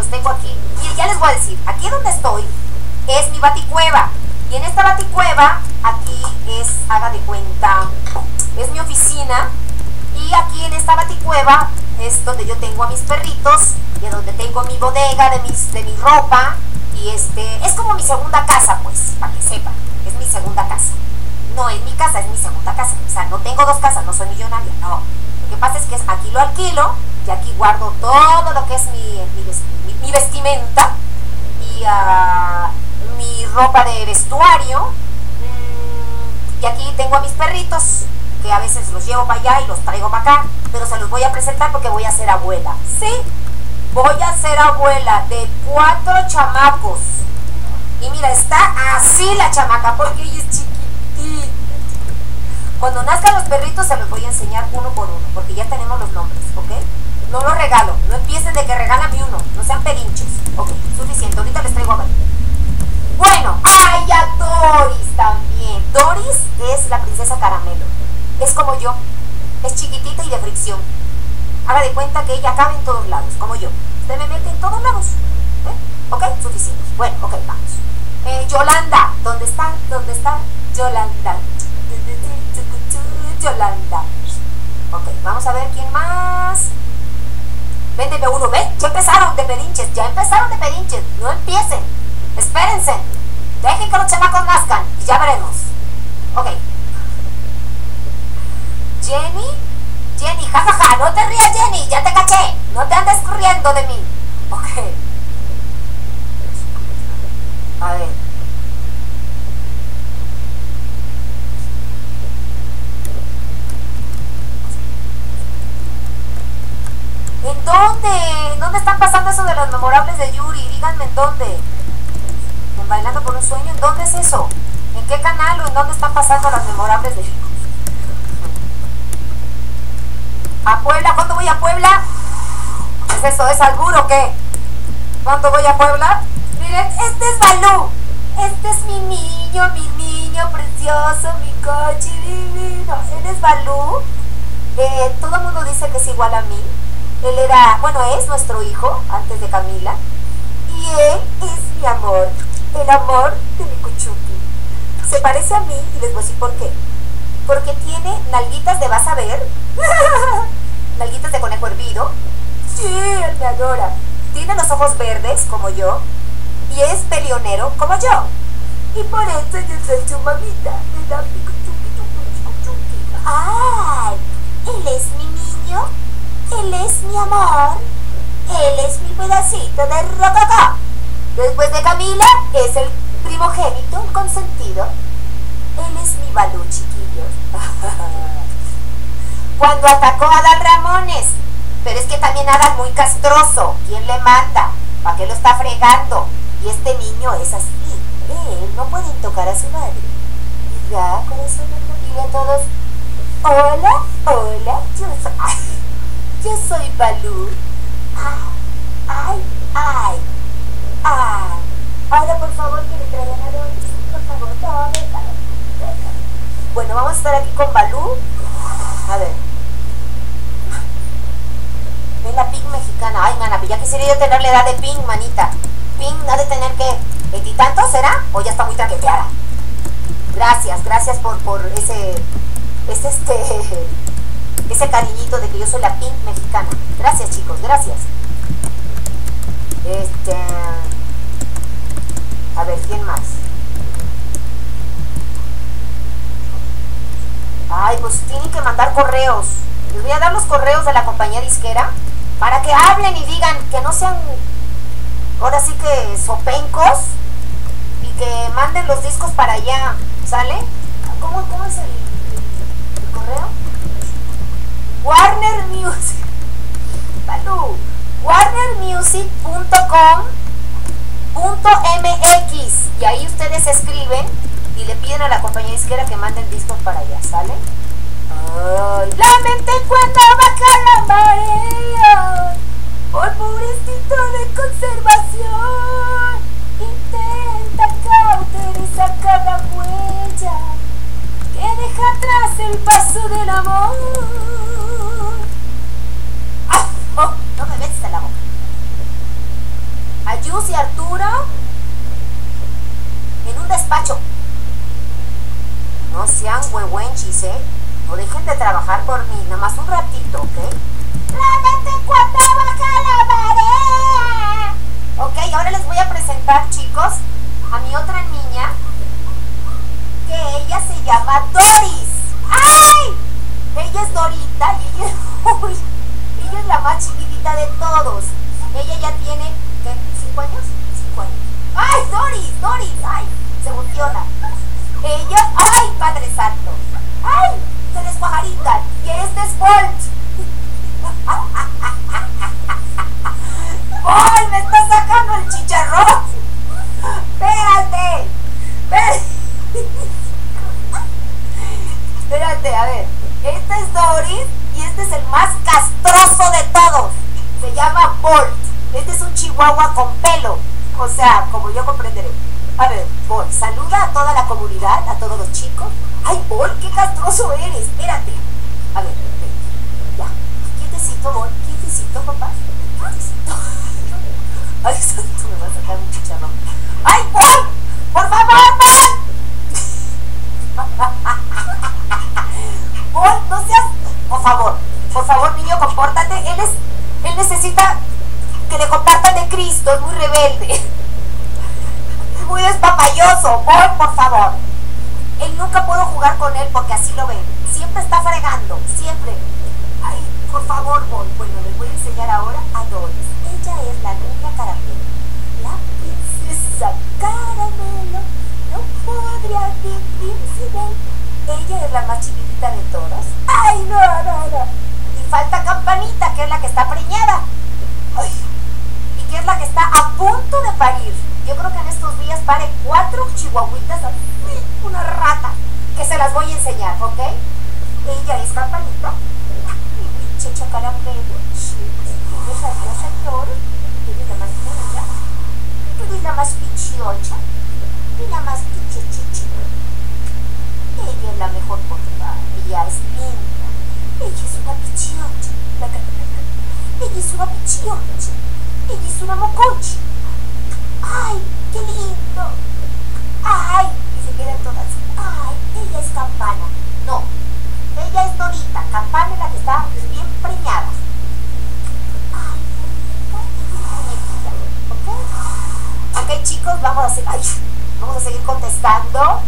los tengo aquí. Y ya les voy a decir, aquí donde estoy es mi baticueva. Y en esta baticueva, aquí es, haga de cuenta, es mi oficina. Y aquí en esta baticueva es donde yo tengo a mis perritos y donde tengo mi bodega de, mis, de mi ropa. Y este, es como mi segunda casa, pues, para que sepan. Es mi segunda casa. No es mi casa, es mi segunda casa. O sea, no tengo dos casas, no soy millonaria, no. Lo que pasa es que aquí lo alquilo y aquí guardo todo lo que es mi, vestimenta y uh, mi ropa de vestuario. Mm, y aquí tengo a mis perritos, que a veces los llevo para allá y los traigo para acá, pero se los voy a presentar porque voy a ser abuela. Sí, voy a ser abuela de cuatro chamacos. Y mira, está así la chamaca porque ella es chiquitita. Cuando nazcan los perritos se los voy a enseñar uno por uno, porque ya tenemos los nombres, ¿ok? No los regalo, no empiecen de que regálame uno, no sean pedinchos. Ok, suficiente, ahorita les traigo a ver. Bueno, ¡ay, a Doris también! Doris es la princesa caramelo. Es como yo, es chiquitita y de fricción. Haga de cuenta que ella cabe en todos lados, como yo. Usted me mete en todos lados. ¿Eh? ¿Ok? Suficiente. Bueno, ok, vamos. Eh, Yolanda, ¿dónde está? ¿Dónde está? Yolanda. Yolanda. Ok, vamos a ver quién más. Véndeme uno, ve, ya empezaron de pedinches, ya empezaron de pedinches, no empiecen. Espérense. Dejen que los chamacos nazcan y ya veremos. Ok. Jenny, Jenny, jajaja, no te rías Jenny, ya te caché. No te andes riendo de mí. Ok. A ver. ¿En dónde? ¿En dónde están pasando eso de los memorables de Yuri? Díganme en dónde. ¿En Bailando por un sueño? ¿En dónde es eso? ¿En qué canal o en dónde están pasando las memorables de Yuri? ¿A Puebla? ¿Cuándo voy a Puebla? ¿Es eso? ¿Es albur o qué? ¿Cuándo voy a Puebla? Miren, este es Balú. Este es mi niño, mi niño precioso, mi coche divino. Él es Balú. Eh, todo el mundo dice que es igual a mí. Él era, bueno, es nuestro hijo, antes de Camila. Y él es mi amor, el amor de mi cuchuki. Se parece a mí y les voy a decir por qué. Porque tiene nalguitas de vas a ver. nalguitas de conejo hervido. Sí, él me adora. Tiene los ojos verdes, como yo. Y es peleonero, como yo. Y por eso yo soy su mamita. ¡Ay! Él es mi niño él es mi amor. Él es mi pedacito de rococó. Después de Camila, es el primogénito, consentido. Él es mi balú, chiquillos. Cuando atacó a Adal Ramones. Pero es que también Adal muy castroso. ¿Quién le manda? ¿Para qué lo está fregando? Y este niño es así. Él no pueden tocar a su madre. Y ya, corazón, dile a todos. Hola, hola, yo soy... Yo soy Balú. Ay, ay, ay, Ahora, por favor, que le traigan a Doris. Por favor, no, déjalo, Bueno, vamos a estar aquí con Balú. A ver. Es la ping mexicana. Ay, mana, ya quisiera yo tener la edad de ping, manita. Ping ha de tener que... ¿Veintitantos será? ¿O ya está muy traqueteada? Gracias, gracias por, por ese... Es este ese cariñito de que yo soy la pink mexicana. Gracias chicos, gracias. Este... A ver, ¿quién más? Ay, pues tienen que mandar correos. Les voy a dar los correos de la compañía disquera para que hablen y digan que no sean ahora sí que sopencos y que manden los discos para allá, ¿sale? ¿Cómo, cómo es el correo? Warner Music. warnermusic.com.mx y ahí ustedes escriben y le piden a la compañía disquera que manden discos para allá, ¿sale? Ay, la mente cuando baja la marea por pobrecito de conservación intenta cauterizar cada huella que deja atrás el paso del amor no me beses en la boca. Yus y Arturo en un despacho. No sean huehuenchis, ¿eh? No dejen de trabajar por mí, nada más un ratito, ¿ok? ¡Lávate cuando baja la marea! Ok, ahora les voy a presentar, chicos, a mi otra niña, que ella se llama Doris. ¡Ay! Ella es Dorita y ella, uy, ella es la más chiquitita de todos. Ella ya tiene, ¿qué? ¿Cinco años? Cinco años. ¡Ay, Doris! ¡Doris! ¡Ay! Se emociona. Ella, ¡ay, Padre Santo! ¡Ay! Se despajarita. Y este es Bolt. ¡Ay, me está sacando el chicharrón! ¡Espérate! Espérate, a ver. Este es Doris y este es el más castroso de todos. Se llama Bolt. Este es un chihuahua con pelo. O sea, como yo comprenderé. A ver, Bolt, saluda a toda la comunidad, a todos los chicos. ¡Ay, Bolt, qué castroso eres! Espérate. A ver, ven. Ya. Quietecito, Bolt. Quietecito, papá. Ay, santo, me va a sacar un chicharrón. ¡Ay, Bolt! ¡Por favor, Bolt! Bolt, no seas... Por favor, por favor, niño, compórtate. Él es... Él necesita que le compartan de Cristo. Es muy rebelde. Muy despapalloso. Bolt, por favor. Él nunca puedo jugar con él porque así lo ven. Siempre está fregando. Siempre. Ay, por favor, Bolt. Bueno, les voy a enseñar ahora a Doris. Ella es la niña caramelo. La princesa caramelo. No podría vivir sin él. Ella es la más chiquitita de todas. ¡Ay, no, no, no! Y falta Campanita, que es la que está preñada. ¡Ay! Y que es la que está a punto de parir. Yo creo que en estos días pare cuatro chihuahuitas, una rata, que se las voy a enseñar, ¿ok? Ella es Campanita. Pinche caramelo. Deja Dios, señor. Ella es la más. Tú eres la más pichiocha. Y la más pichichichi. Ella es la mejor porque ella es linda. Ella es una pichiocha. Ella es una pichiocha. Ella es una mococha. ¡Ay, qué lindo! ¡Ay! Y se quedan todas. ¡Ay! Ella es campana. No. Ella es Dorita. Campana es la que está bien preñada. ¡Ay, bonita! ¿Ok? Ok, chicos, vamos a, hacer, vamos a seguir contestando.